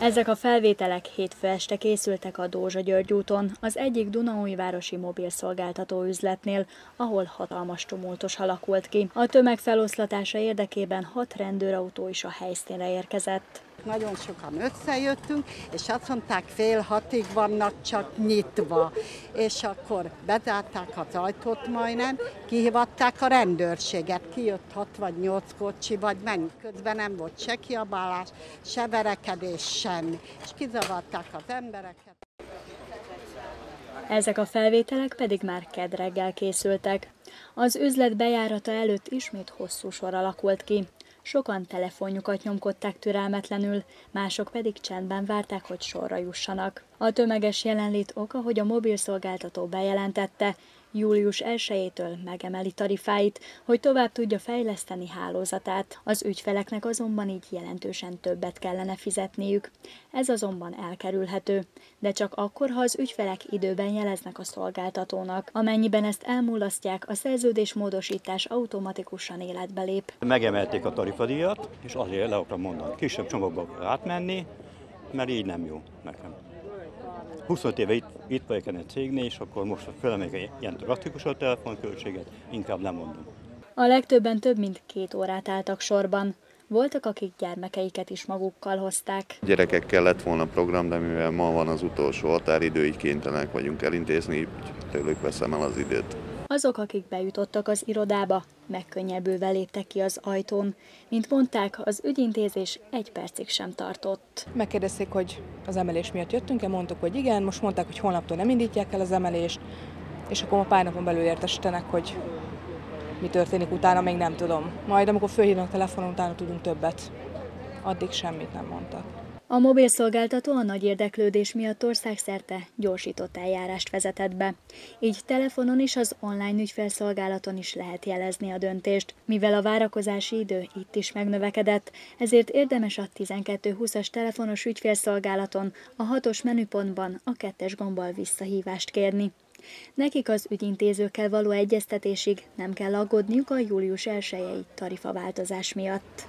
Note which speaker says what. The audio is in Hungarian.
Speaker 1: Ezek a felvételek hétfő este készültek a Dózsa György úton, az egyik Dunaújvárosi mobilszolgáltató üzletnél, ahol hatalmas tumultus alakult ki. A tömeg feloszlatása érdekében hat rendőrautó is a helyszínre érkezett.
Speaker 2: Nagyon sokan összejöttünk, és azt mondták, fél hatig vannak csak nyitva. És akkor bezárták az ajtót majdnem, kihívatták a rendőrséget, kijött 6 vagy 8 kocsi, vagy mennyi. Közben nem volt se kiabálás, se verekedés, semmi. És kizavarták az embereket.
Speaker 1: Ezek a felvételek pedig már kedreggel készültek. Az üzlet bejárata előtt ismét hosszú sor alakult ki. Sokan telefonjukat nyomkodták türelmetlenül, mások pedig csendben várták, hogy sorra jussanak. A tömeges jelenlét oka, hogy a mobilszolgáltató bejelentette, július 1-től megemeli tarifáit, hogy tovább tudja fejleszteni hálózatát. Az ügyfeleknek azonban így jelentősen többet kellene fizetniük. Ez azonban elkerülhető, de csak akkor, ha az ügyfelek időben jeleznek a szolgáltatónak. Amennyiben ezt elmulasztják, a szerződésmódosítás automatikusan életbe lép.
Speaker 3: Megemelték a tarifadíjat, és azért le akarom mondani, kisebb csomagba átmenni, mert így nem jó nekem. 25 éve itt, itt vagyok egy cégnél, és akkor most felemeljük ilyen drasztikus a telefonköltséget, inkább lemondom.
Speaker 1: A legtöbben több mint két órát álltak sorban. Voltak, akik gyermekeiket is magukkal hozták.
Speaker 4: Gyerekekkel lett volna program, de mivel ma van az utolsó határidő, így kénytelenek vagyunk elintézni, így tőlük veszem el az időt.
Speaker 1: Azok, akik bejutottak az irodába, megkönnyebbülve léptek ki az ajtón. Mint mondták, az ügyintézés egy percig sem tartott.
Speaker 5: Megkérdezték, hogy az emelés miatt jöttünk-e, mondtuk, hogy igen, most mondták, hogy holnaptól nem indítják el az emelést, és akkor ma pár napon belül értesítenek, hogy mi történik utána, még nem tudom. Majd amikor fölhívnak telefonon, utána tudunk többet. Addig semmit nem mondtak.
Speaker 1: A mobilszolgáltató a nagy érdeklődés miatt országszerte gyorsított eljárást vezetett be. Így telefonon is az online ügyfelszolgálaton is lehet jelezni a döntést. Mivel a várakozási idő itt is megnövekedett, ezért érdemes a 1220-as telefonos ügyfélszolgálaton a hatos menüpontban a kettes gombbal visszahívást kérni. Nekik az ügyintézőkkel való egyeztetésig nem kell aggódniuk a július 1-i tarifaváltozás miatt.